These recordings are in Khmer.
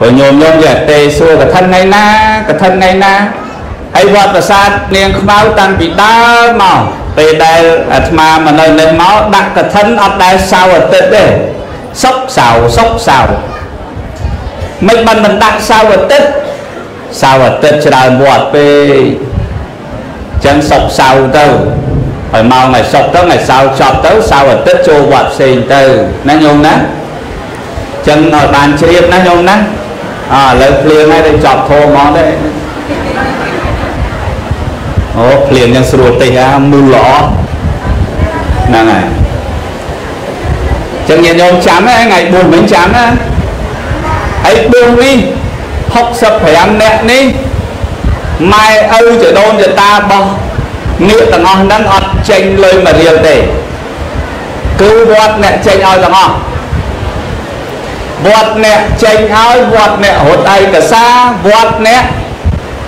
ព្រោះញោមញោមយកទេសួរកឋិនថ្ងៃណាកឋិនថ្ងៃណាហើយវត្តប្រាសាទនាងខ្មៅតាំងពីដើមមកពេលដែលអាត្មាមកនៅនេះមកដាក់កឋិនអត់ដែលសៅរ៍អាទិត្យទេសុកសៅរ៍សុកសៅរ៍មិនបានមិនដាក់សៅរ៍អាទិត្យសៅរ៍អាទិត្យច្រើនវត្តពេកចឹងសុកសៅរ៍ទៅហើយមកថ្ងៃសុកទៅថ្ងៃសៅរ៍ចប់ទៅសៅរ៍អាទិត្យចូលវត្តផ្សេងទៅណាញោមណាចឹងឲ្យបានជ្រាបណាញោមណា អើឥឡូវភ្លៀងហើយទៅចប់ធម៌ហ្មងទេអូភ្លៀងយ៉ាងស្រួលតិចអាមូលល្អហ្នឹងហើយចឹងញាតិញោមចាំណាថ្ងៃ4មិញចាំណាហើយ4នេះ65នាក់នេះម៉ែឪចដូនចតារបស់នាគទាំងអស់ហ្នឹងអត់ចេញលុយមួយរៀលទេគឺវត្តអ្នកចេញឲ្យទាំងអស់ វត្តអ្នកចេញឲ្យវត្តអ្នករត់ឯកសារវត្តអ្នក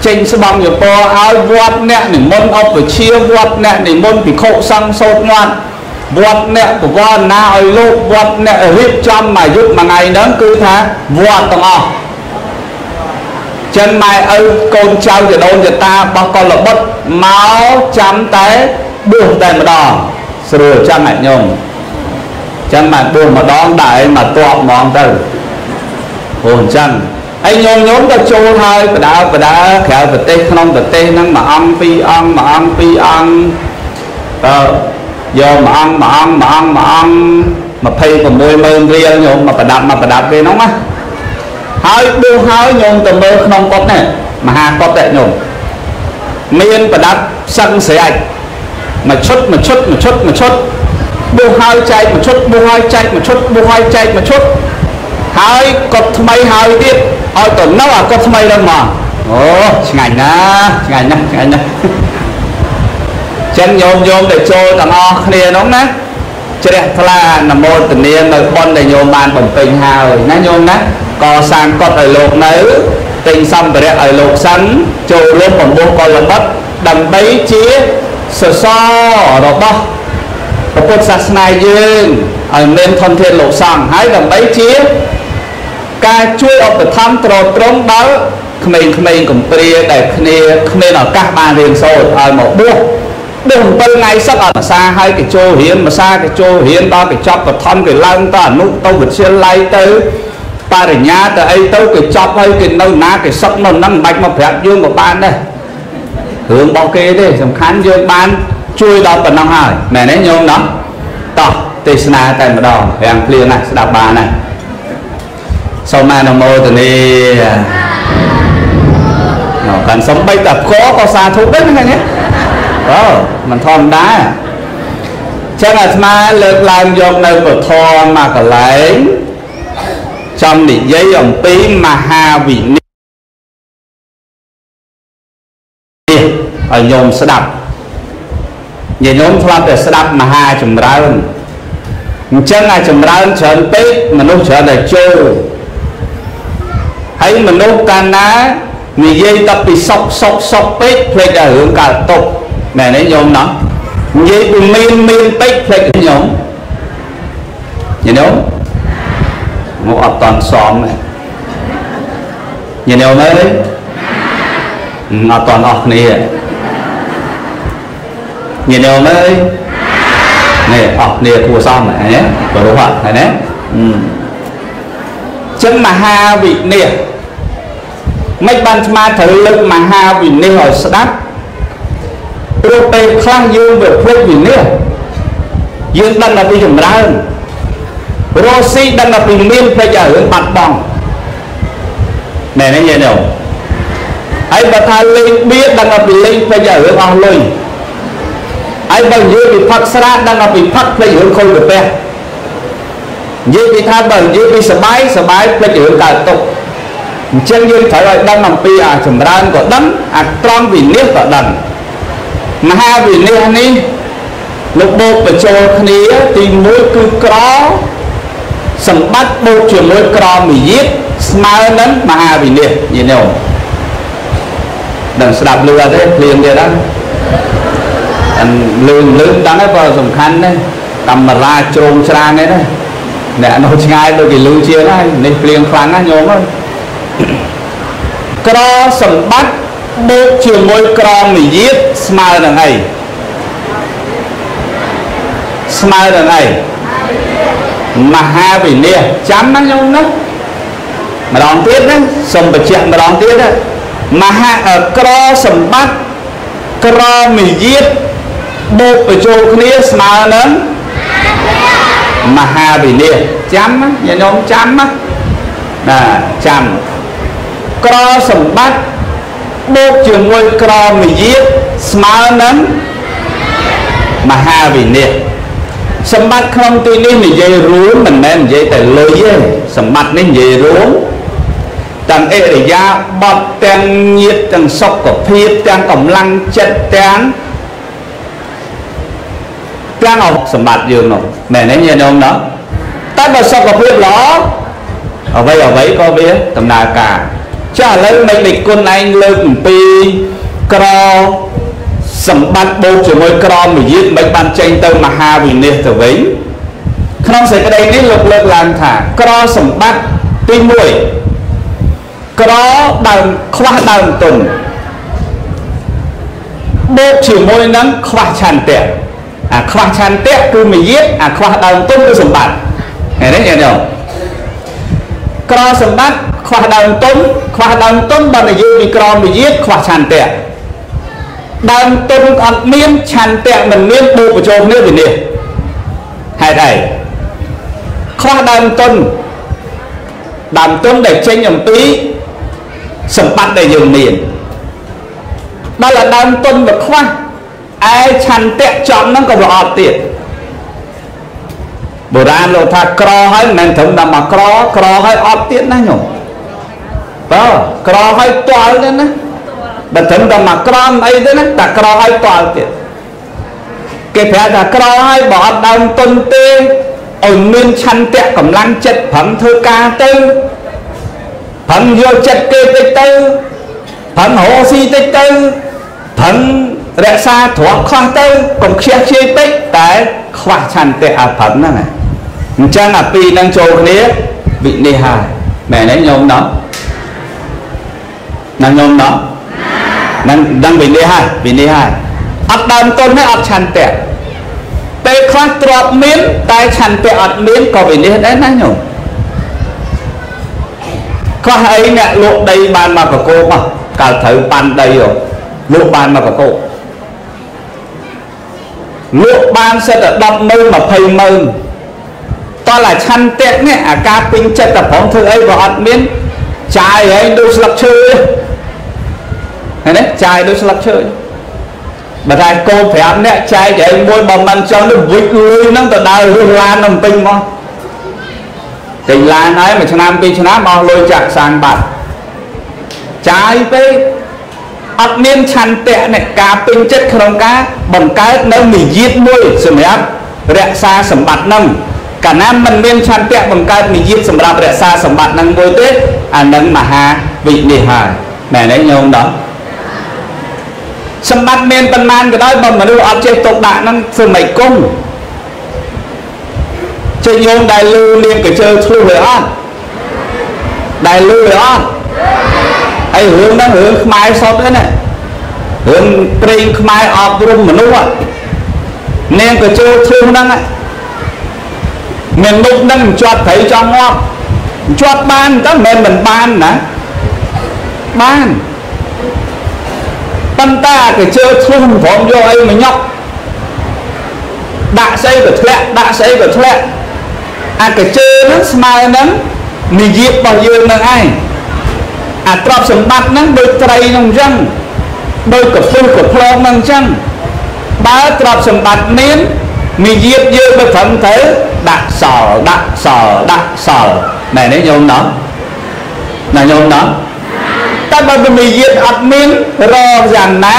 ចេញស្បំយពរឲ្យវត្តអ្នកនិមន្តឧបជាវត្តអ្នកនិមន្តភិក្ខុសង្ឃសូត្រងាត់វត្តអ្នកបវរណាឲ្យលោកវត្តអ្នករៀបចំមួយយុទ្ធមួយថ្ងៃហ្នឹងគឺថាវត្តទាំងអស់ចិនម៉ែឪកូនចៅចដូនចតារបស់កុលបុត្រមកចាំតែបួសតែម្ដងស្រួលចឹងឯងញោម ចឹងមកបួសម្ដងដាក់ឯងមកតបហ្មងទៅព្រោះអញ្ចឹងហើយញោមញោមក៏ចូលហើយបដើបដើក្រៅប្រទេសក្នុងប្រទេសហ្នឹងមួយអង្គពីរអង្គមួយអង្គពីរអង្គអឺយកមួយអង្គមួយអង្គមួយអង្គមួយអង្គ260000រៀលញោមមកប្រដាប់មកប្រដាប់គេហ្នឹងណាហើយបួសហើយញោមទៅមើលក្នុងកុដនេះមហាកុដទេញោមមានប្រដាប់សឹងស្រេចមួយឈុតមួយឈុតមួយឈុតមួយឈុត បួសហើយចែកមួយឈុតបួសហើយចែកមួយឈុតបួសហើយចែកមួយឈុតហើយកុដថ្មីហើយទៀតឲ្យទៅនៅអាកុដថ្មីហ្នឹងមកអូឆ្ងាញ់ណាស់ឆ្ងាញ់ណាស់ឆ្ងាញ់ណាស់ចឹងញោមញោមដែលចូលទាំងអស់គ្នាហ្នឹងណាជ្រះថ្លានមោទនានៅបុណ្យដែលញោមបានបំពេញហើយណាញោមណាកសាងកុដឲ្យលោកនៅទិញសម្ភារៈឲ្យលោកសិនចូលរួមបំពោះកុលបុត្រដើម្បីជាសសររបស់ ព្រះពុទ្ធសាសនាយើងឲ្យមានធនធានលោកសង្ឃហើយដើម្បីជាការជួយឧបត្ថម្ភត្រត្រង់ដល់ក្មេងៗកំព្រាដែលគ្នាគ្មានឱកាសបានរៀនសូត្រឲ្យមកបួសដូច7ថ្ងៃសឹកអត់ភាសាឲ្យគេចូលរៀនភាសាគេចូលរៀនដល់គេចប់បឋមគេឡើងទៅអនុទៅវិទ្យាល័យទៅបរិញ្ញាទៅអីទៅគេចប់ហើយគេនៅណាគេសឹកនៅហ្នឹងមិនបាច់មកប្រាប់យើងក៏បានដែររឿងរបស់គេទេសំខាន់យើងបាន ជួយដល់ប៉ុណ្ណឹងហើយមែនទេញោមណោះតោះទេសនាតែម្ដងរាំងភ្លៀងណាស្ដាប់បានណាសូមអនុមោទនានោះកាន់សំបីតែកក៏សាធុដែរហ្នឹងណាអូមិនធម្មតាចឹងអាត្មាលើកឡើងយកនៅពធមកកន្លែងចំនិយាយអំពីមហាវិនិច្ឆ័យឲ្យញោមស្ដាប់ ញាតិញោមធ្លាប់តែស្ដាប់មហាចម្រើនអញ្ចឹងអាចម្រើនច្រើនពេកមនុស្សច្រើនតែចូលហើយមនុស្សកាលណានិយាយតែពីសុកសុកសុកពេកភ្លេចតែរឿងកើតទុកមែនទេញោមណោះនិយាយពីមានមានពេកភ្លេចញោមញាតិញោមមកអត់តន់សមទេញាតិញោមអើយអត់តន់អស់គ្នា ញាតិញោមអើយនេះអស់គ្នាគួសមហ្នឹងណាបរុសអត់ហើយណាចឹងមហាវិនិច្ឆ័យមិនបានស្មាត្រូវលើកមហាវិនិច្ឆ័យឲ្យស្ដាប់ព្រោះពេលខ្លះយើងវាភ្លេចវិនិច្ឆ័យយើងដឹងតែពីចម្រើនរស់ស៊ីដឹងតែពីមានភ្លេចឲ្យរឿងបាត់បង់ណែនេះញាតិញោមហើយបើថាលេងបៀដឹងតែពីលេងភ្លេចឲ្យរឿងអស់លុយ ហើយបើនិយាយពីផឹកស្រាដឹងតែពីផឹកភ្លេចរឿងខុសកាពះនិយាយពីថាបើនិយាយពីសបាយសបាយភ្លេចរឿងកើតទុកអញ្ចឹងយើងត្រូវឲ្យដឹងអំពីអាចម្រើនក៏ដឹងអាត្រង់វិនិច្ឆ័យក៏ដឹងមហាវិនិច្ឆ័យនេះលោកបូកបញ្ចូលគ្នាទី1គឺក្រសម្បត្តិបូកជាមួយក្រមយាទស្មើនឹងមហាវិនិច្ឆ័យយល់ទេដឹងស្ដាប់លឺអត់ទេភ្លៀងទៀតហ្នឹង អាលឿនលឿនដឹងហើយបើសំខាន់ណាស់កាមេរ៉ាជ្រោមច្រាងឯណាអ្នកនោះឆ្ងាយដូចគេលឺជាងហើយនេះភ្លៀងខ្លាំងណាស់ញោមអើយក្រសម្បត្តិបូកជាមួយក្រនិយាតស្មើនឹងអីស្មើនឹងអីមហាវិន័យចាំណាញោមណាម្ដងទៀតណាសូមបញ្ជាក់ម្ដងទៀតណាមហាក្រសម្បត្តិក្រនិយាត បូកបញ្ចូលគ្នាស្មើនឹងមហាវិន័យចាំណាញាតិញោមចាំណាណាចាំក្រសម្បត្តិបូកជាមួយក្រមយាទស្មើនឹងមហាវិន័យសម្បត្តិក្នុងទីនេះនិយាយរួមមិនមែននិយាយតែលុយទេសម្បត្តិនេះនិយាយរួមទាំងអិរិយាបថទាំងញាតទាំងសុខភាពទាំងកម្លាំងចិត្តទាំង ទាំងអស់សម្បត្តិយើងនោះមែនទេញាតិញោមណោះតែបើសុខភាពល្អអ្វីអ្វីក៏វាដំណើរការចាឥឡូវមិនដឹកគុណឯងលើកអំពីក្រសម្បត្តិបូកជាមួយក្រមយាទមិនបានចេញទៅមហាវិនិច្ឆ័យទៅវិញក្នុងសេចក្តីនេះលោកលើកឡើងថាក្រសម្បត្តិទី1ក្រដើមខ្វះដើមទុនបូកជាមួយនឹងខ្វះឆន្ទៈ អាខ្វះឆន្ទៈគឺមយាទអាខ្វះដើមទុនគឺសម្បត្តិឃើញទេញាតិញោមក្រសម្បត្តិខ្វះដើមទុនខ្វះដើមទុនបើនិយាយពីក្រមយាទខ្វះឆន្ទៈដើមទុនអត់មានឆន្ទៈមិនមានបូកបញ្ចូលគ្នាវិនិច្ឆ័យហេតុអីខ្វះដើមទុនដើមទុនដែលចេញអំពីសម្បត្តិដែលយើងមានដល់តែដើមទុនវាខ្វះ ឯឆន្ទៈចំហ្នឹងក៏វាអត់ទៀតបុរាណលោកថាក្រហើយមិនមែនត្រឹមតែមកក្រក្រហើយអត់ទៀតណាញោមបើក្រហើយទាល់ទេណាបើត្រឹមតែមកក្រមអីទេណាតែក្រហើយទាល់ទៀតគេប្រាប់ថាក្រហើយបើអត់ដើមទុនទេឲ្យមានឆន្ទៈកម្លាំងចិត្តប្រឹងធ្វើការទៅប្រឹងយកចិត្តគេតិចទៅប្រឹងរកស៊ីតិចទៅប្រឹង រក្សាទ្រព្យខ្លះទៅកុំខ្ជះខ្ជាយពេកតែខ្វះឆន្ទៈអាប្រឹងហ្នឹងអញ្ចឹងអាពីរហ្នឹងចូលគ្នាវិនិច្ឆ័យហើយមែនទេញោមណោះណាញោមណោះនឹងដឹងវិនិច្ឆ័យហើយវិនិច្ឆ័យហើយអត់ដើមទុនទេអត់ឆន្ទៈពេលខ្លះទ្របមាន តែឆន្ទៈអត់មានក៏វិនិច្ឆ័យដែរណាញោមខ្លះអីអ្នកលក់ដីបានមកកកោមកកាលត្រូវប៉ាន់ដីលក់បានមកកកោ លក់បានសិតតែ10ម៉ឺន20ម៉ឺនតោះឡាឆន្ទៈនេះអាការពេញចិត្តតែប្រងធ្វើអីក៏អត់មានចាយហើយដូចស្លឹកឈើឃើញទេចាយដូចស្លឹកឈើបើតែកូន5នាក់ចែកឲ្យមួយបើមិនចង់ទៅវិចលុយហ្នឹងទៅដើររស់ឡាននឹងពេញមកទិញឡានហើយមួយឆ្នាំពីរឆ្នាំអស់លុយចាក់សានបាត់ចាយពេក អត់មានឆន្ទៈនៃការពេញចិត្តក្នុងការបង្កើតនៅនិយាទមួយសម្រាប់រក្សាសម្បត្តិហ្នឹងកាលណាមិនមានឆន្ទៈបង្កើតនិយាទសម្រាប់រក្សាសម្បត្តិហ្នឹងមួយទេអានឹងមហាវិនិច្ឆ័យហើយមែនទេញោមដល់សម្បត្តិមានប៉ុន្មានក៏ដោយបើមនុស្សអត់ចេះទុកដាក់ហ្នឹងធ្វើមិនគង់ចេះញោមដែលលឺលៀងកញ្ជើឆ្លុះឬអត់ដែលលឺឬអត់ ហើយរឿងហ្នឹងរឿងខ្មែរសុទ្ធទេណារឿងព្រេងខ្មែរអប់រំមនុស្សនាងកញ្ជើឆ្លុះហ្នឹងមានមុខហ្នឹងជាប់ត្រីចង់ងាប់ជាប់បានទៅមិនមែនមិនបានណាបានប៉ុន្តែគេជើធ្លុះព្រមយកអីមកញប់ដាក់ស្អីក៏ធ្លាក់ដាក់ស្អីក៏ធ្លាក់អាកជើហ្នឹងស្មើនឹងនិយាយរបស់យើងនឹងឯង អាទ្រព្យសម្បត្តិហ្នឹងដូចត្រីហ្នឹងអញ្ចឹងដូចកពុះកផ្លងហ្នឹងអញ្ចឹងបើទ្រព្យសម្បត្តិមាននិយាយយើងទៅត្រឹមទៅដាក់សល់ដាក់សល់ដាក់សល់ណែនេះញោមណោះណាញោមណោះតែបើនិយាយអត់មានរយ៉ាងណា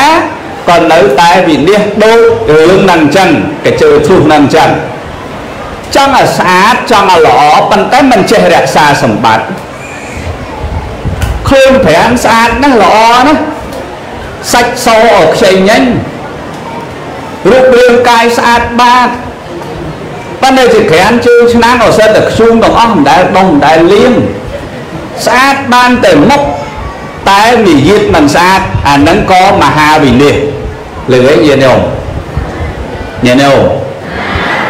ក៏នៅតែវិនិច្ឆ័យដូចរឿងហ្នឹងអញ្ចឹងកជើធុះហ្នឹងអញ្ចឹងចង់ឲ្យស្អាតចង់ឲ្យល្អប៉ុន្តែមិនចេះរក្សាសម្បត្តិ ខ្លួនប្រាំស្អាតណាស់ល្អណាស់សាច់សអខ្ចីញញរូបរាងកាយស្អាតបាតប៉ុន្តែជាក្រានជើងឆ្នាំអសិតតែខ្ជូងទាំងអស់មិនដែលដុំមិនដែលលៀងស្អាតបានតែមុខតែនិយាយមិនស្អាតអានឹងក៏មហាវិនិច្ឆ័យលើឯងញាតិញោមញាតិញោម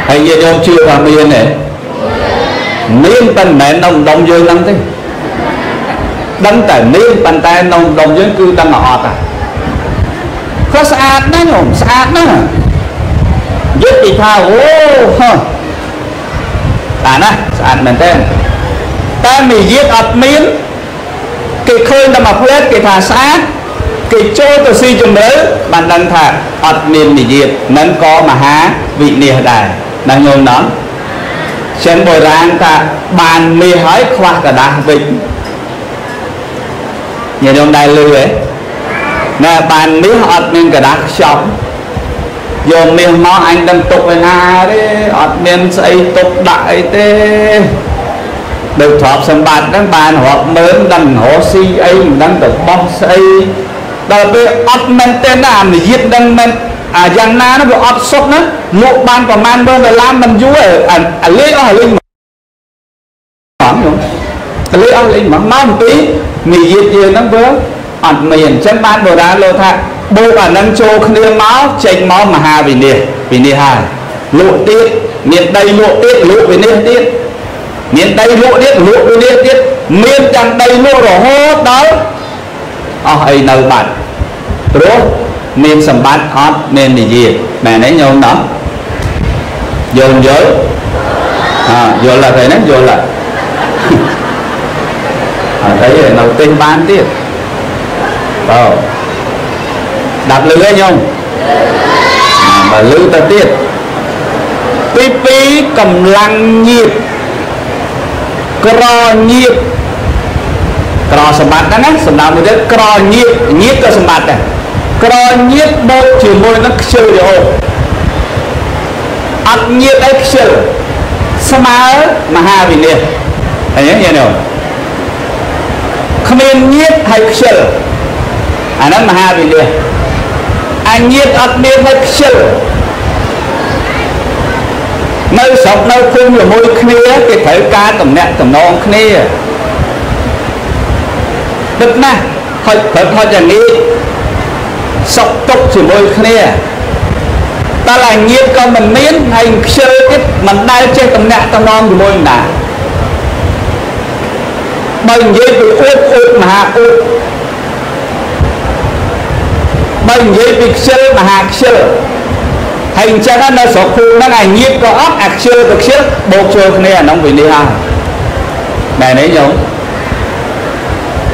ហើយញាតិញោមជឿថាមានទេមានប៉ុន្តែក្នុងដុំយើងហ្នឹងទេ ដឹងតែមានប៉ុន្តែក្នុងដុំយើងគឺដឹងអត់ហ่ะក៏ស្អាតណាស់ញោមស្អាតណាស់យត់ពីថាអូហ៎អាណាស្អាតមែនទេតែនិយាយអត់មានគេឃើញតែមួយផ្លែតគេថាស្អាតគេចូលទៅស៊ីជំរឿបានដឹងថាអត់មាននិយាយនឹងក៏មហាវិនិច្ឆ័យដែរណាញោមណោះចឹងបុរាណថាបានមាសហើយខ្វះกระดาษវិញ ញាតិញោមដែរលឺទេណែបានមាសអត់មានកระดาษខ្ចប់យកមាសមកអញដឹងទុកឯណាទេអត់មានស្អីទុកដាក់អីទេដូចទ្រព្យសម្បត្តិហ្នឹងបានរាប់ម៉ឺនដឹងរកស៊ីអីមិនដឹងទៅបោះស្អីដល់ពេលអត់មែនទេណាអានិយាយដឹងមែនអាយ៉ាងណានោះវាអត់សុខណាលក់បានប្រហែល10000ដុល្លារមិនយូរអាលេអស់អាលេមកបងខ្ញុំ អាលេអស់លេមកមកអំពីនិយាយយើងហ្នឹងវាអត់មានអញ្ចឹងបានបុរាណលោកថាបូកអានឹងចូលគ្នាមកចេញមកមហាវិនិច្ឆ័យវិនិច្ឆ័យលក់ទៀតមានដីលក់ទៀតលក់វិនិច្ឆ័យទៀតមានដីលក់ទៀតលក់វិនិច្ឆ័យទៀតមានទាំងដីលក់រហូតដល់អស់អីនៅបាត់ព្រោះមានសម្បត្តិអត់មាននិយាយមែនទេញោមណោះយល់យល់អើយល់តែហ្នឹងយល់តែ អត់អីនៅទិញបានទៀតបើស្ដាប់លឺទេញោមបើលឺទៅទៀតទី2កម្លាំងញៀបក្រញៀបក្រសម្បត្តិហ្នឹងណាសម្ដៅមួយទៀតក្រញៀបញៀបក៏សម្បត្តិដែរក្រញៀបបូកជាមួយនឹងខ្ជិលរហូតអត់ញៀបអីខ្ជិលស្មើមហាវិនិច្ឆ័យឃើញទេញាតិញោម គ្មានញៀបហើយខ្ជិលអាហ្នឹងមហាវិនិច្ឆ័យអញៀបអត់មានហើយខ្ជិលនៅស្រុកនៅភូមិជាមួយគ្នាគេត្រូវការតំណាក់តំណងគ្នាដឹកណាស់ហុចព្រឹកហុចយ៉ាងនេះសុខទុក្ខជាមួយគ្នាតែឡាញៀតក៏មិនមានហើយខ្ជិលទៀតមិនដែលចេះតំណាក់តំណងជាមួយណា បើនិយាយពីអួតអួតមហាអួតបើនិយាយពីខ្ជិលមហាខ្ជិលហើយអញ្ចឹងនៅស្រុកភូមិហ្នឹងអាញៀតក៏អត់អាខ្ជិលក៏ខ្ជិលបូកចូលគ្នាអាហ្នឹងវិនិច្ឆ័យហើយមែនទេញោម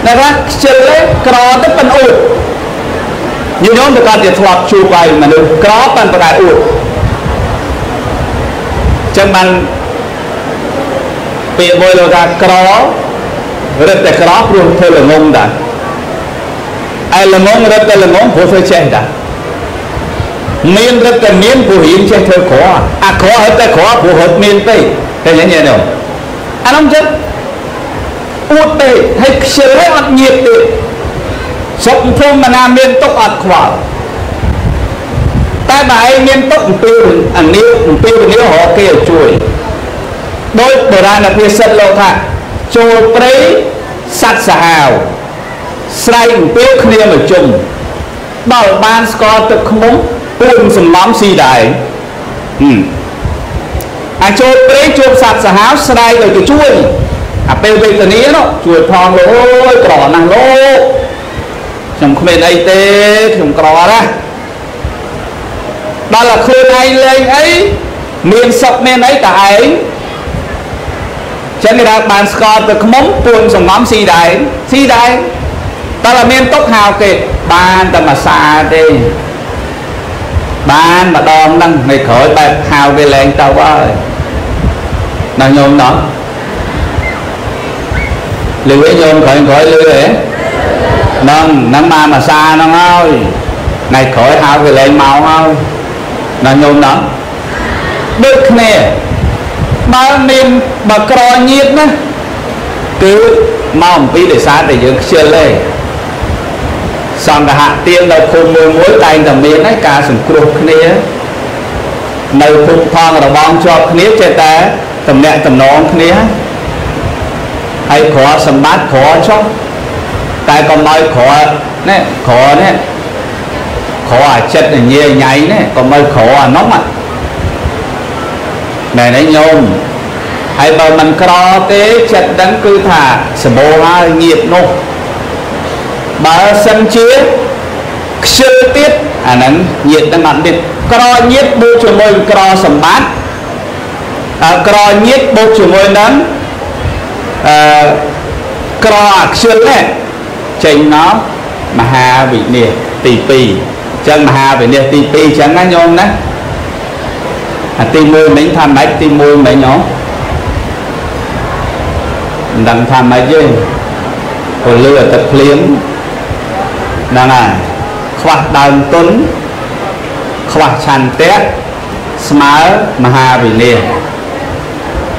តែថាខ្ជិលក្រទៅប៉ុនអួតញញោមទៅគាត់ជាធ្លាប់ជួបឲ្យមនុស្សក្រប៉ុនប្រែអួតចឹងបានពាក្យមួយលោកថាក្រ រឹតតែក្រព្រោះធ្វើល្ងងដែរឯល្ងងរឹតតែល្ងងព្រោះធ្វើចេះដែរមានរឹតតែមានព្រោះរៀនចេះធ្វើក្រអាក្ររឹតតែក្រព្រោះរត់មានពេកតែយ៉ាងនេះនោះអានោះចឹងអួតពេកហើយខ្ជិលហើយអត់ញៀតទេសុខភូមិណាមានទុកអត់ខ្វល់តែបើឯងមានទុកអំពីអានេះអំពីវិនិច្ឆ័យរកគេឲ្យជួយដោយបុរាណភាសិតលោកថា ចូលព្រៃសត្វសាហាវស្រែកអំពាវគ្នាមកជុំដល់បានស្គាល់ទឹកខ្មុំពួនសំឡំស៊ីដែរអាចូលព្រៃជួបសត្វសាហាវស្រែកឲ្យទៅជួយអាពេលវេទនានោះជួយផងលោកអើយក្រណាស់លោកខ្ញុំគ្មានអីទេខ្ញុំក្រណាស់ដល់តែខ្លួនឯងលេងអីមានសឹកមានអីតែឯង ចឹងគេថាបានស្គាល់ទៅខ្មុំពួនសំងំស៊ីដែរស៊ីដែរដល់តែមានទុកហៅគេបានតែមួយសាទេបានម្ដងហ្នឹងនៅក្រោយបែបហៅវាលែងទៅហើយណាញោមណោះលឺឯងញោមក្រោយក្រោយលឺឯងហ្នឹងហ្នឹងមកមួយសាហ្នឹងហើយថ្ងៃក្រោយហៅវាលែងមកហើយណាញោមណោះដូចគ្នា បើមានបើក្រញៀតណាគឺមកអំពីដោយសារតែយើងខ្ជិលទេសង្ឃហទាននៅភូមិមួយមួយតែងតែមានហើយការសង្គ្រោះគ្នានៅភូមិផងរបងជាប់គ្នាចេះតែតំណាក់តំណងគ្នាហើយក្រសម្បត្តិក្រចុះតែកុំឲ្យក្រនេះក្រនេះក្រអាចិត្តញ៉ៃញ៉ៃនេះកុំឲ្យក្រអានោះ មែនទេញោមហើយបើមិនក្រទេចិត្តដឹងគឺថាសម្បូរហើយញៀតនោះបើសិនជាខ្ជិលទៀតអាហ្នឹងញៀតនឹងអត់ទៀតក្រញៀតបូកជាមួយក្រសម្បត្តិអើក្រញៀតបូកជាមួយនឹងអឺក្រអខ្ជិលនេះចេញមកមហាវិនិច្ឆ័យទី2អញ្ចឹងមហាវិនិច្ឆ័យទី2អញ្ចឹងណាញោមណា អាទី1មិញថាម៉េចទី1មិញហ៎មិនដឹងថាម៉េចទេពលឺទឹកភ្លៀងហ្នឹងហើយខ្វះដើមទុនខ្វះឆន្ទៈស្មើមហាវិន័យ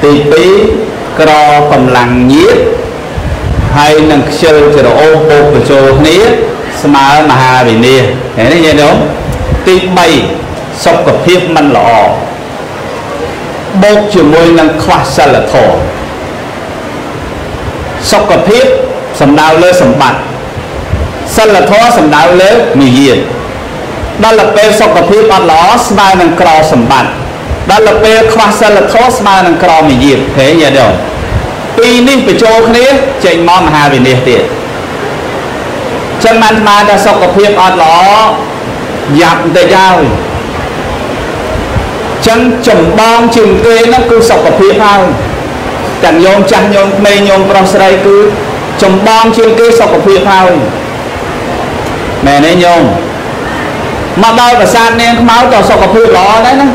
ទី2ក្រកម្លាំងញាតហើយនឹងខ្ជិលច្រអូសពោបញ្ចូលគ្នាស្មើមហាវិន័យឃើញទេញាតិញោមទី3សុខភាពមិនល្អ បូកជាមួយនឹងខ្វះសិលធម៌សុខភាពសំដៅលើសម្បត្តិសិលធម៌សំដៅលើនិយាយដល់ទៅពេលសុខភាពអត់ល្អស្មើនឹងក្រសម្បត្តិដល់ទៅពេលខ្វះសិលធម៌ស្មើនឹងក្រនិយាយឃើញទេពីរនេះបញ្ចូលគ្នាចេញមកមហាវិនិច្ឆ័យទៀតចឹងបានស្មើថាសុខភាពអត់ល្អយ៉ាប់ទៅហើយ ចឹងចម្បងជាងគេនោះគឺសុខភាពហើយទាំងញោមចាស់ញោមក្មេងញោមប្រុសស្រីគឺចម្បងជាងគេសុខភាពហើយមែនទេញោមមកដល់ប្រាសាទនាងខ្មៅក៏សុខភាពល្អដែរណា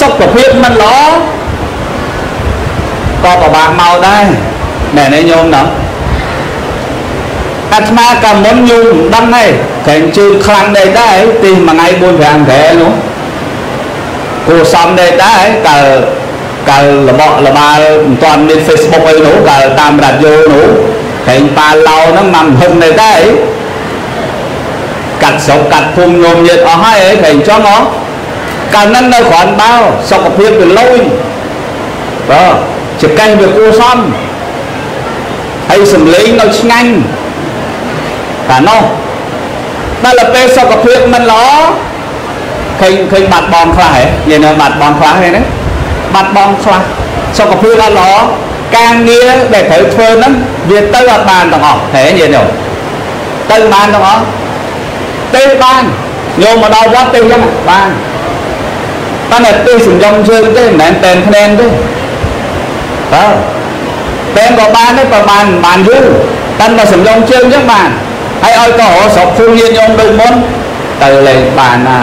សុខភាពមិនល្អក៏ពិបាកមកដែរមែនទេញោមណាអាត្មាកាមុនញោមមិនដឹងទេក្រែងជឿខ្លាំងដែរដែរទីមួយថ្ងៃ4 5ខែនោះ គួសំដែរដែរកើកើរបកលបាលមិនទាន់មាន Facebook អីនោះកើតាមរ៉ាឌីយ៉ូនោះក្រែងប៉ាឡៅហ្នឹងមិនហឹងដែរដែរកាត់ស្រុកកាត់ភូមិញោមញាតអស់ហើយអីក្រែងចង់ហ៎កាលហ្នឹងនៅគ្រាន់បើសុខភាពវាលុយបាទចកេះវាគួសមហើយសំលេងនៅឆ្ងាញ់តែនោះដល់ទៅពេលសុខភាពមិនល្អ ឃើញឃើញបាត់បង់ខ្លះហ៎និយាយនៅបាត់បង់ខ្លះហ៎ណាបាត់បង់ខ្លះសុខភាពអត់ល្អការងារដែលត្រូវធ្វើហ្នឹងវាទៅអត់បានទាំងអស់ហ៎និយាយទៅទៅបានទាំងអស់ទេបានញោមមកដល់វត្តទេចឹងបានតែតែទេសំយំជើងទេមិនមែនតែនភ្នែនទេតើតែក៏បានទេប្រហែលបានយូរតែមកសំយំជើងចឹងបានហើយឲ្យក៏រស្រុកភូមិញាតិញោមដូចមុនទៅលេងបានណា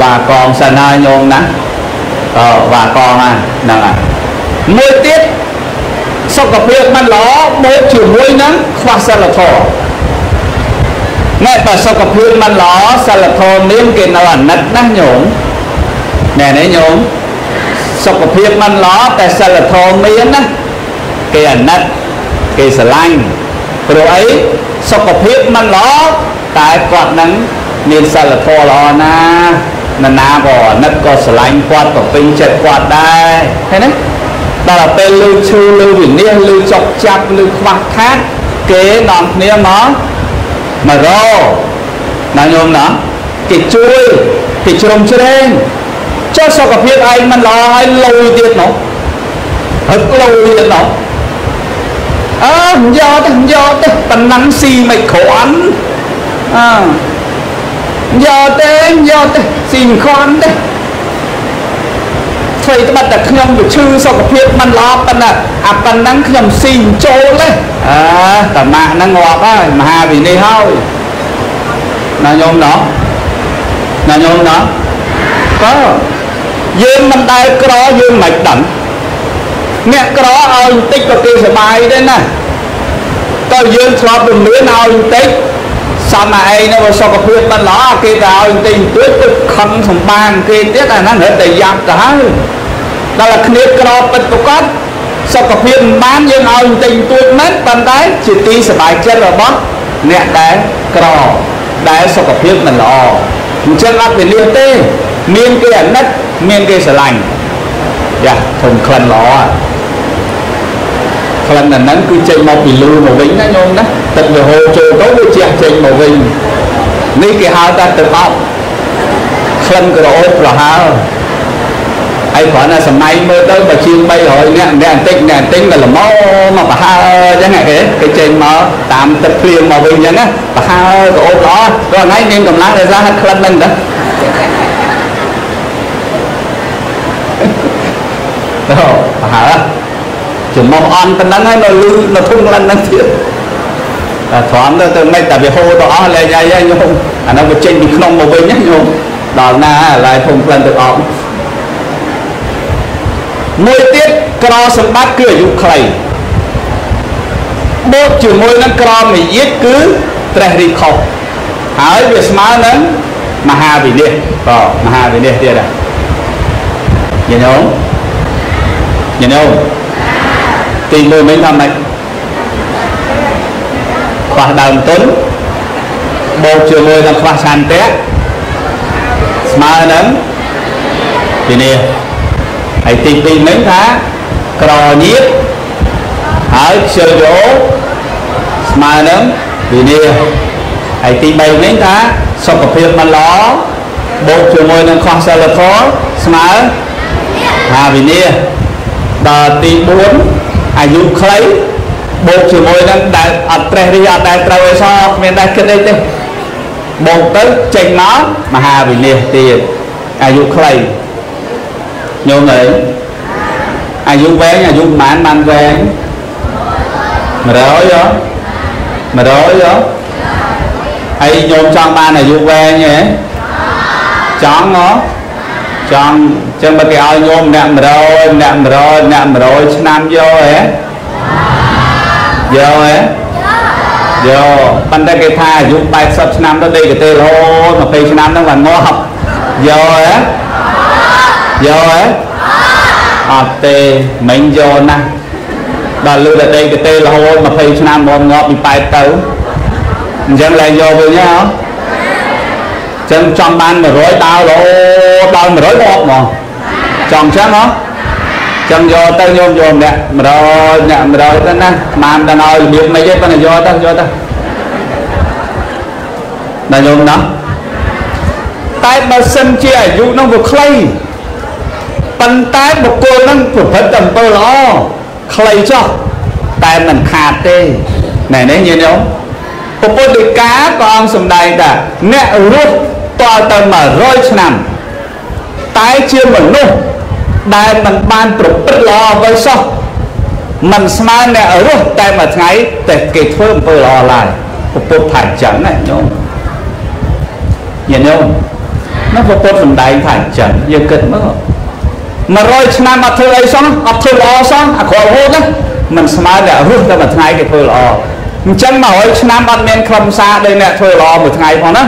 វ៉ាកងសិនហើយញោមណាក៏វ៉ាកងណាហ្នឹងហើយមួយទៀតសុខភាពមិនល្អបូកជាមួយនឹងខ្វះសិលធម៌ណែបើសុខភាពមិនល្អសិលធម៌មានគេនៅអាណិតណាញោមណែនេះញោមសុខភាពមិនល្អតែសិលធម៌មានណាគេអាណិតគេស្រឡាញ់ព្រោះអីសុខភាពមិនល្អតែគាត់នឹងមានសិលធម៌ល្អណា នរណាក៏អាណិតក៏ស្រឡាញ់គាត់ក៏ពេញចិត្តគាត់ដែរឃើញទេដល់ពេលលឺឈឺលឺវិនិច្ឆ័យលឺចុកចាប់លឺខ្វះខាតគេនាំគ្នាមកមករណាញោមណាគេជួយគេជ្រោមជ្រែងចុះសុខភាពឯងមិនល្អហើយលុយទៀតនោះហឹកលុយទៀតនោះអើយកទៅយកទៅប៉ុណ្ណឹងស៊ីមិនគ្រាន់អើ យកទេយកទេស៊ីមិនគ្រាន់ទេធ្វើត្បិតតែខ្ញុំទៅឈឺសុខភាពមិនល្អប៉ុណ្ណាអាប៉ុណ្ណឹងខ្ញុំស៊ីចូលទេអើតាម៉ាក់ហ្នឹងងាប់ហើយមហាវិនិច្ឆ័យហើយណាញោមណោះណាញោមណោះក៏យើងមិនដែលក្រយើងមិនដឹងអ្នកក្រឲ្យបន្តិចក៏គេសុបាយដែរណាក៏យើងធ្លាប់រំលឿនឲ្យបន្តិច សំឯងនៅសុខភាពមិនល្អគេទៅឲ្យបន្តិចបន្តួចទៅខឹងសម្បាន គេទៀតអាហ្នឹងរត់តែយ៉ាប់ទៅហើយដល់តែគ្នាក្រពិតប្រកបសុខភាពមិនបានយើងឲ្យបន្តិចបន្តួចមែនប៉ុន្តែជាទីសុបាយចិត្តរបស់អ្នកដែលក្រដែលសុខភាពមិនល្អអញ្ចឹងអត់វិលាទេ មានគេអាណិតមានគេស្រឡាញ់យ៉ាធំក្លិនល្អឃើ ក្លិនអាហ្នឹងគឺចេញមកពីលូមកវិញណាញោមណាទឹកវាហូរចូលទៅវាជះចេញមកវិញនេះគេហៅថាទឹកអប់ក្លិនក្រអូបប្រហើហើយគ្រាន់តែសម័យមើលទៅបើជាង300នាក់អ្នកបន្តិចអ្នកបន្តិចក៏ល្មមមកប្រហើអញ្ចឹងគេគេចេញមកតាមទឹកភ្លៀងមកវិញអញ្ចឹងណាប្រហើក្រអូបល្អព្រោះថ្ងៃមានកម្លាំងដោយសារហាត់ក្លិនហ្នឹងទៅទៅប្រហើ ចំមកអន់ប៉ុណ្ណឹងហើយនៅលឺនៅធុំក្លិនហ្នឹងទៀតតែត្រង់ទៅទៅមិនតែវាហូរទៅអស់លែងហើយញោមអានោះវាចេញពីក្នុងមកវិញណាញោមដល់ណាឡើយធុំក្លិនទៅអស់មួយទៀតក្រសម្បត្តិគឺអាយុខ្លីបូកជាមួយនឹងក្រមយាទគឺត្រេះរីខុសហើយវាស្មើនឹងមហាវិនិច្ឆ័យបាទមហាវិនិច្ឆ័យទៀតហ្នឹងញោមញោម ទីមួយមិញថាម៉េចខ្វះដើមទុនបូកជាមួយនឹងខ្វះឆន្ទៈស្មើនឹងវិនិច្ឆ័យហើយទី2មិញថាក្រញៀតហើយខ្ជិលយោស្មើនឹងវិនិច្ឆ័យហើយទី3មិញថាសុខភាពមិនល្អបូកជាមួយនឹងខុសសិលធម៌ស្មើថាវិនិច្ឆ័យដល់ទី4 អាយុខ្លីបូកជាមួយនឹងដែលអត់ត្រេះរីអត់ដែលត្រូវអីសោះគ្មានដែលគិតអីទេបូកទៅចេញមកមហាវិនិច្ឆ័យទៀតអាយុខ្លីញោមអីអាយុវែងអាយុប្រហែលបានវែង100យោ100យោហើយញោមចង់បានអាយុវែងហ៎ចង់ហ៎ ចង់ចឹងបើគេឲ្យញោមអ្នក100អ្នក100អ្នក100ឆ្នាំយកហ៎យកហ៎យកប៉ុន្តែគេថាអាយុ80ឆ្នាំទៅដេកទេរហូត20ឆ្នាំហ្នឹងបានមកយកហ៎យកហ៎អត់ទេមិញយកណាស់ដល់លឺតែដេកទេរហូត20ឆ្នាំមកងាប់ពីប៉ែតទៅអញ្ចឹងឡើងយកវិញហ៎ ចឹងចង់បាន100ដើររហូតដល់100មកមកចង់ចឹងហ៎ចឹងយកទៅញោមយកម្នាក់100អ្នក100ទៅណាបានដល់ឲ្យរបៀបមិនទេប៉ុន្តែយកទៅយកទៅដល់ញោមណាតែបើសិនជាអាយុនោះវាខ្លីប៉ុន្តែបុគ្គលនឹងប្រព្រឹត្តអំពើល្អខ្លីចោះតែមិនខាតទេណែនេះញាតិញោមពុទ្ធដីកាព្រះអង្គសម្ដែងថាអ្នករស់ តទៅ100ឆ្នាំតែជាមនុស្សដែលមិនបានប្រព្រឹត្តល្អអ្វីសោះមិនស្មើអ្នករស់តែមួយថ្ងៃតែគេធ្វើអំពើល្អឡើយពុទ្ធថាអញ្ចឹងណាញោមញាតិញោមនោះពុទ្ធសម្ដែងថាអញ្ចឹងយើងគិតមើល100ឆ្នាំអត់ធ្វើអីសោះអត់ធ្វើល្អសោះអាក្រក់រហូតណាមិនស្មើតែរស់តែមួយថ្ងៃគេធ្វើល្អអញ្ចឹង100ឆ្នាំអត់មានខ្លឹមសារដូចអ្នកធ្វើល្អមួយថ្ងៃផងណា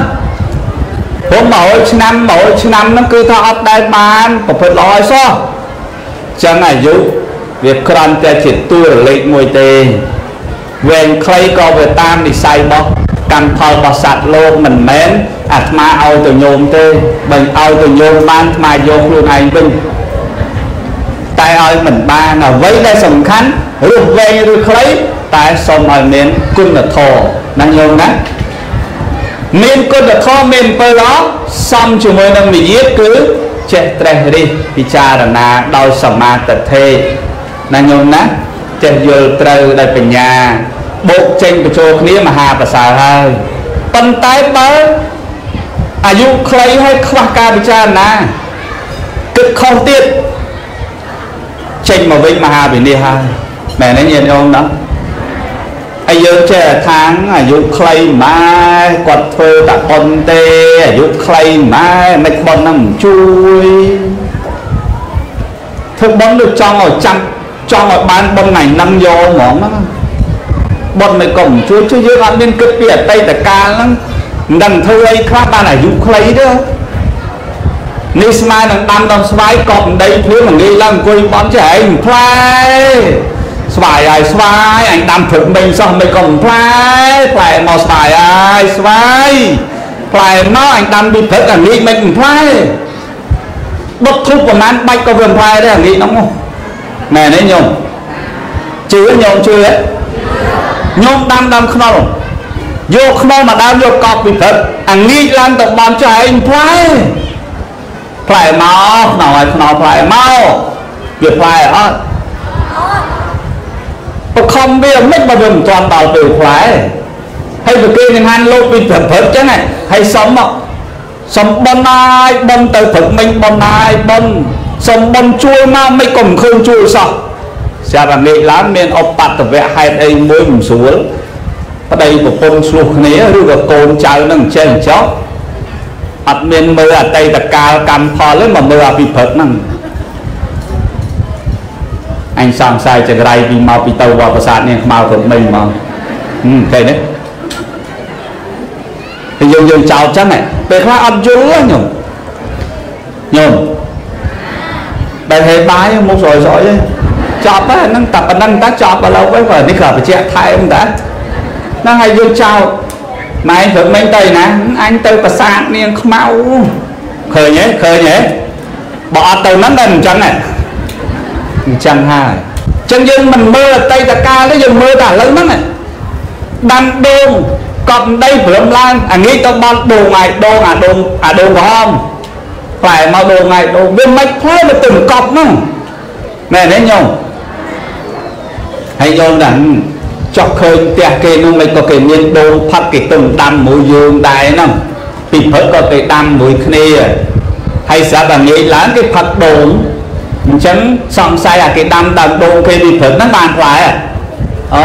ព្រោះ100ឆ្នាំ100ឆ្នាំហ្នឹងគឺថាអត់ដែលបានប្រព្រឹត្តល្អអីសោះអញ្ចឹងអាយុវាក្រាន់តែជាតួរលេខមួយទេវែងខ្លីក៏វាតាមនិស័យរបស់កម្មផលរបស់សត្វលោកមិនមែនអាត្មាឲ្យទៅញោមទេបើឲ្យទៅញោមបានអាត្មាយកខ្លួនឯងវិញតែឲ្យមិនបានអ្វីដែលសំខាន់រស់វែងឬខ្លីតែសូមឲ្យមានគុណធម៌ណាញោមណា មានគុណធម៌មានអំពើល្អសំជាមួយនឹងវិញ្ញាណគឺចេះត្រេះរិះពិចារណាដោយសមាទិដ្ឋិណាញោមណាចេះយល់ត្រូវដោយបញ្ញាបូកចេញបញ្ចូលគ្នាមហាប្រសើរហើយប៉ុន្តែបើអាយុខ្លីហើយខ្វះការពិចារណាគិតខុសទៀតចេញមកវិញមហាវិនិច្ឆ័យហើយមែនទេញាតិញោមណា ហើយយើងចេះថាងអាយុខ្លីម៉ែគាត់ធ្វើតែប៉ុនទេអាយុខ្លីម៉ែមិនប៉ុនហ្នឹងមិនជួយធ្វើប៉ុនដូចចង់ឲ្យចាំចង់ឲ្យបានប៉ុនថ្ងៃហ្នឹងយកហ្មងហ្នឹងប៉ុនមិនក៏មិនជួយជួយយើងអត់មានគិតពីអតីតកាលហ្នឹងមិនដឹងធ្វើអីខ្លះបានអាយុខ្លីទេនេះស្មើនឹងដាំដល់ស្វាយកប់ដីភ្លៀងងាយឡើងអង្គុយបន់ចេះឯងផ្លែ ស្វាយហើយស្វាយអញដាំព្រឹកមិញសោះមិនក៏ផ្លែផ្លែមកស្វាយហើយស្វាយផ្លែមកអញដាំពីព្រឹកអាងាយមិនផ្លែដុតធូបប្រហែលបាច់ក៏វាផ្លែដែរអាងាយនោះមែនទេញោមជឿញោមជឿញោមដាំដាំខ្នុរយកខ្នុរមកដើមយកកប់ពីព្រឹកអាងាកឡើងទៅបានចុះឯងផ្លែផ្លែមកខ្នុរឲ្យខ្នុរផ្លែមកវាផ្លែអត់បខំ វាមិនបើវាមិនទាន់ដល់ពេលផ្លែហើយប្រគេនឹងហានលោកពីព្រឹកព្រឹកចឹងហើយសុំមកសុំបនអាយបនទៅព្រឹកមិញបនអាយបនសុំបនជួយមកមិនក៏មិនឃើញជួយសោះស្រាប់តែលេខឡើងមានអបតវៈហេតុអីមួយមិនស្រួលប្តីប្រពន្ធឆ្លោះគ្នាឬក៏កូនចៅនឹងចេះចោះអត់មានមើលអតីតកាលកម្មផលទេមកមើលអភិភឹកហ្នឹង អញសង្ស័យចង្រៃពីមកពីទៅវត្តប្រាសាទនាងខ្មៅទៅមិញហ្មងហឹមឃើញទេតែយើងយើងចោលចឹងពេលខ្លះអត់យល់ញោមញោមដែលហេបាយមកស្រោយស្រោយឯងចប់ហ្នឹងតែប៉ុណ្្នឹងតើចប់ឥឡូវវិញក៏នេះក៏បញ្ជាក់ថែមតើហ្នឹងហើយយើងចោលម៉ែព្រឹកមិញទៅណាអញទៅប្រាសាទនាងខ្មៅឃើញទេឃើញទេបើអត់ទៅហ្នឹងតែអញ្ចឹងហ៎ អញ្ចឹងហើយអញ្ចឹងយើងមិនមើលអតីតកាលទេយើងមើលតែឥឡូវហ្នឹងដាំដូងកប់ដីព្រមឡើងអាងាយទៅបត់ដូងហើយដូងអាដូងអាដូងក្រហមផ្លែមកដូងហើយដូងវាមិនផ្លែទៅទៅកប់ហ្នឹងមែនទេញោមហើយយកដល់ចោះឃើញផ្ទះគេនោះមិនក៏គេមានដូងផឹកគេទៅដាំមួយយើងដែរហ្នឹងពីព្រឹកក៏គេដាំមួយគ្នាហើយស្រាប់តែងាយឡើងគេផឹកដូង អញ្ចឹងសង្ស័យអាគេដាំដើមដូងគេពីព្រឹកហ្នឹងបានផ្លែអូ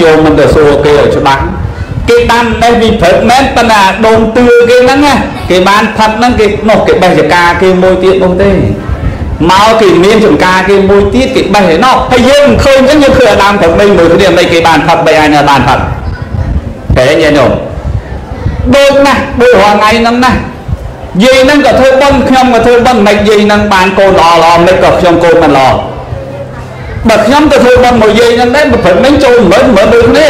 ញោមមិនទៅសួរគេឲ្យច្បាស់គេដាំនេះពីព្រឹកមែនប៉ុន្តែដូងទឿគេហ្នឹងគេបានផឹកហ្នឹងគេនោះគេបេះចកាគេមួយទៀតនោះទេមកគេមានចំការគេមួយទៀតគេបេះឯណោះហើយយើងមិនឃើញអញ្ចឹងយើងឃើញអាដាមប្រមីមួយគ្នាមិនគេបានផឹកបីឯនៅបានផឹកតែញញោមដូចណាស់ដូចរាល់ថ្ងៃហ្នឹងណា យាយហ្នឹងក៏ធ្វើបន់ខ្ញុំក៏ធ្វើបន់មិនយាយហ្នឹងបានកូនល្អល្អមិនក៏ខ្ញុំកូនមិនល្អបើខ្ញុំទៅធ្វើបន់មកយាយហ្នឹងដែរបើព្រឹកមិញចូលមើលមើលដូចគ្នា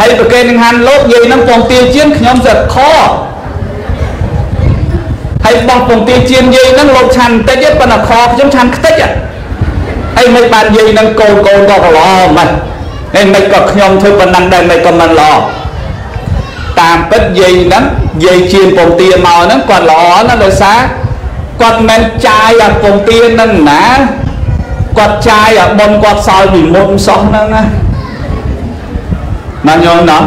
ហើយប្រកេននឹងហានលោកយាយហ្នឹងពងទាជាងខ្ញុំសឹកខហើយបោះពងទាជៀនយាយហ្នឹងលោកឆាន់តិចប៉ុន្តែខខ្ញុំឆាន់ខ្ទេចហើយមិនបានយាយហ្នឹងកូនកូនក៏ល្អមិនហើយមិនក៏ខ្ញុំធ្វើប៉ុណ្ណឹងដែរមិនក៏មិនល្អ តាមពិតយាយហ្នឹងយាយជៀនពងទាមកហ្នឹងគាត់ល្អណាស់ដោយសារគាត់មិនចាយអាពងទាហ្នឹងណាគាត់ចាយអាបុនគាត់សល់ពីមុនសោះហ្នឹងណាណាញោមណា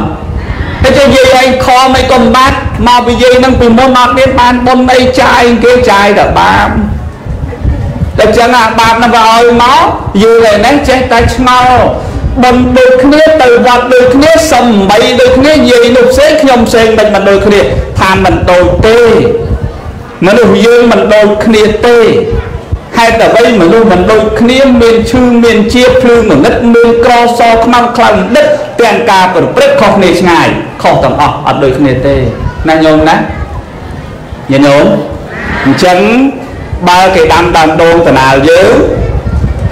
តែជាយាយឯងខមិនក៏បាត់មកពីយាយនឹងពីមុនអត់មានបានបុណ្យអីចាយគេចាយតែបាបតែចឹងអាបាបនឹងវាឲ្យមកយើងឯនេះចេះតែឆ្ងល់ បុណ្យដូចគ្នាទៅវត្តដូចគ្នាសំបីដូចគ្នាយាយនោះផ្សេងខ្ញុំផ្សេងមិនមិនដូចគ្នាថាមិនដូចទេមនុស្សយើងមិនដូចគ្នាទេហេតុអ្វីមនុស្សមិនដូចគ្នាមានឈឺមានជាភ្លឺងងឹតមានក្រសខ្មៅខ្លាំងដិតទាំងការប្រព្រឹត្តខុសគ្នាឆ្ងាយខុសទាំងអស់អត់ដូចគ្នាទេណាញោមណាញញោមអញ្ចឹងបើគេដាំដើមដូងតណាលយើង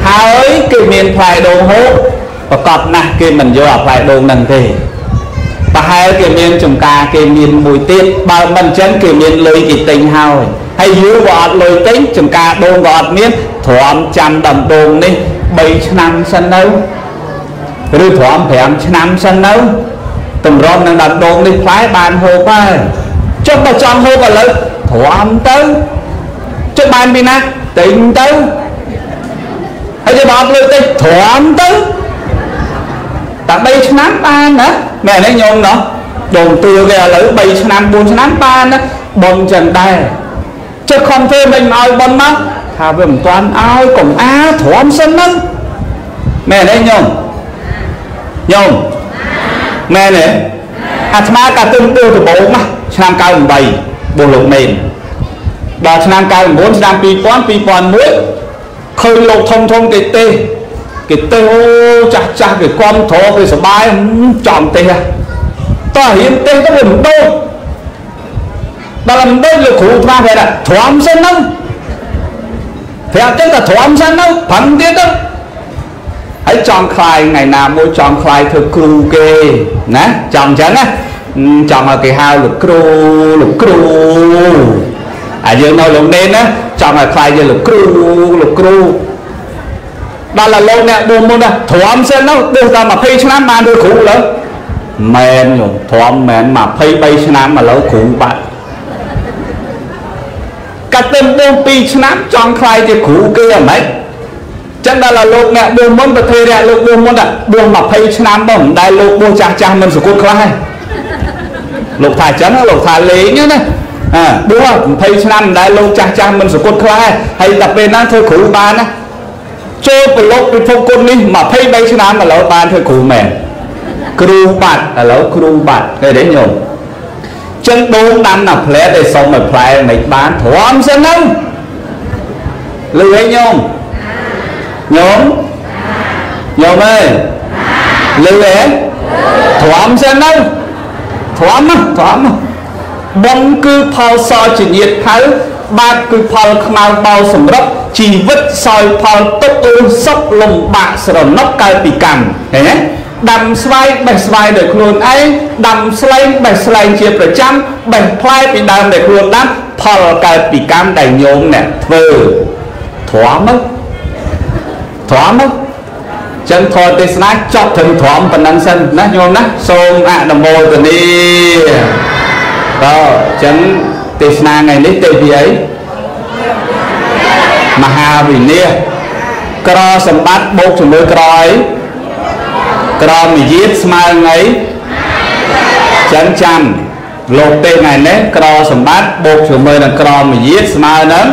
ហើយគេមានផ្លែដូងហូប ប្រកបណាស់គេមិនយកអាផ្លែដូងហ្នឹងទេប្រហែលគេមានចំការគេមានមួយទៀតបើមិនអញ្ចឹងគេមានលុយគេទិញហើយហើយយូរក៏អត់លុយទិញចំការដូងក៏អត់មានទ្រាំចាំដើមដូងនេះ3ឆ្នាំសិនទៅឬទ្រាំ5ឆ្នាំសិនទៅតម្រុំនឹងដើមដូងនេះផ្លែបានហូបហើយចុះបើចង់ហូបឥឡូវទ្រាំទៅចុះបានពីណាទិញទៅហើយបើអត់លុយទិញទ្រាំទៅ តែ3ឆ្នាំបានណាមែនទេញោមណោះដូងទួគេឥឡូវ3ឆ្នាំ4ឆ្នាំបានណាបងចឹងដែរចុះខំធ្វើមិនឲ្យបនមកថាវាមិនទាន់ឲ្យកុំអាទ្រាំសិនហ្នឹងមែនទេញោមញោមមែនទេអាត្មាកាទឹមដួលដំបូងណាឆ្នាំ98បួសលោកមេនដល់ឆ្នាំ99ឆ្នាំ2000 2001ឃើញលោកធំធំគេទេ គេទេអូចាស់ចាស់គេគាំទ្រគេសបាយចំទេតោះរៀនទេទៅវាមិនដូចដល់មិនដូចលោកគ្រូថ្មគេថាទ្រាំសិនហ្នឹងប្រាប់ទៅថាទ្រាំសិនហ្នឹងប្រឹងទៀតទៅហើយចង់ខ្លាយថ្ងៃណាមួ យចង់ខ្លាយធ្វើគ្រូគេណាចង់អញ្ចឹងណាចង់ឲ្យគេហៅលោកគ្រូលោកគ្រូអាយើងនៅលោកនេនណាចង់ឲ្យខ្លាយជាលោកគ្រូលោកគ្រូដល់តែលោកអ្នកបួសមុនទ្រាំសិនទៅទោះតែ20ឆ្នាំបានធ្វើគ្រូលើមែនញោមទ្រាំមែន23ឆ្នាំឥឡូវគ្រូបាត់កាត់ទៅបួស2ឆ្នាំចង់ខ្លាយជាគ្រូគេអ្ហ្មិចចឹងដល់លោកអ្នកបួសមុនប្រធារៈលោកបួសមុនបួស20ឆ្នាំមកមិនដែលលោកបួសចាស់ចាស់មិនសគុតខ្លះទេលោកថាចឹងលោកថាលេងណាអើបួស20ឆ្នាំមិនដែលលោកចាស់ចាស់មិនសគុតខ្លះហើយដល់ពេលហ្នឹងធ្វើគ្រូបានណា ចូលប្រឡប់ពិភពគុណនេះ23ឆ្នាំឥឡូវបានធ្វើគ្រូមែនគ្រូបាត់ឥឡូវគ្រូបាត់ឃើញទេញោមចឹងដូងដាំណាផ្លែដែលសុំឲ្យផ្លែមិនបានទ្រាំសិនទៅលឺឲ្យញោមញោមញោមអើយលឺទេទ្រាំសិនទៅទ្រាំណាទ្រាំណាបងគឺផលសជាញាតហៅ បាបគឺផលខ្មៅបោសម្រុកជីវិតសោយផលទុកអ៊ឺសុខលំបាកស្រណុកកើតពីកម្មឃើញទេដាំស្វាយបេះស្វាយដោយខ្លួនឯងដាំស្លែងបេះស្លែងជាប្រចាំបេះផ្លែពីដើមដែលខ្លួនដាំផលកើតពីកម្មដែលញោមអ្នកធ្វើធំមកធំមកចឹងធម៌ទេសនាចប់ត្រឹមធំប៉ុណ្ណឹងសិនណាញោមណាសូមអនុមោទនាតើចឹង ទេសនាថ្ងៃនេះទេពីអីមហាវិន័យក្រសម្បត្តិបូកជាមួយក្រអីក្រមយាទស្មើថ្ងៃចឹងចាំលោកទេថ្ងៃនេះក្រសម្បត្តិបូកជាមួយនឹងក្រមយាទស្មើនឹង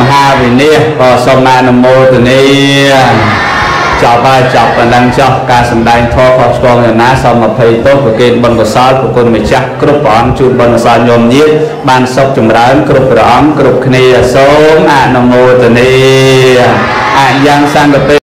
មហាវិន័យក៏សូមអនុមោទនា ចប់ហើយចប់ប៉ុណ្ណឹងចុះការសម្ដែងធម៌ខុសឆ្គងយ៉ាងណាសូមអភ័យទោសប្រគេនបុណ្យកុសលប្រគុណម្ចាស់គ្រប់ព្រះអង្គជូនបុណ្យកុសលញោមញាតបានសុខចម្រើនគ្រប់ព្រះអង្គគ្រប់គ្នាសូមអនុមោទនាអយ៉ាងសង្កពេ